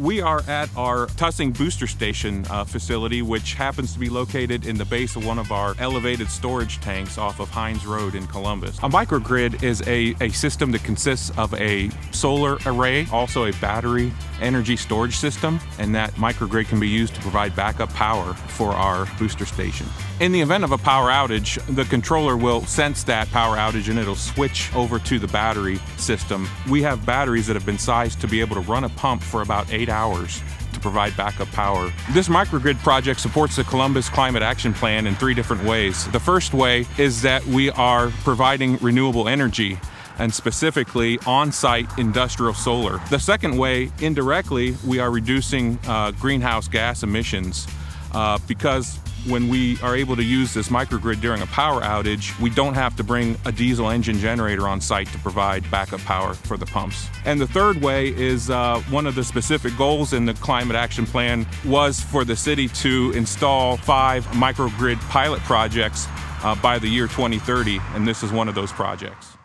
We are at our Tussing Booster Station uh, facility, which happens to be located in the base of one of our elevated storage tanks off of Hines Road in Columbus. A microgrid is a, a system that consists of a solar array, also a battery energy storage system, and that microgrid can be used to provide backup power for our booster station. In the event of a power outage, the controller will sense that power outage and it'll switch over to the battery system. We have batteries that have been sized to be able to run a pump for about eight hours to provide backup power. This microgrid project supports the Columbus Climate Action Plan in three different ways. The first way is that we are providing renewable energy and specifically on-site industrial solar. The second way, indirectly, we are reducing uh, greenhouse gas emissions uh, because when we are able to use this microgrid during a power outage, we don't have to bring a diesel engine generator on site to provide backup power for the pumps. And the third way is uh, one of the specific goals in the Climate Action Plan was for the city to install five microgrid pilot projects uh, by the year 2030, and this is one of those projects.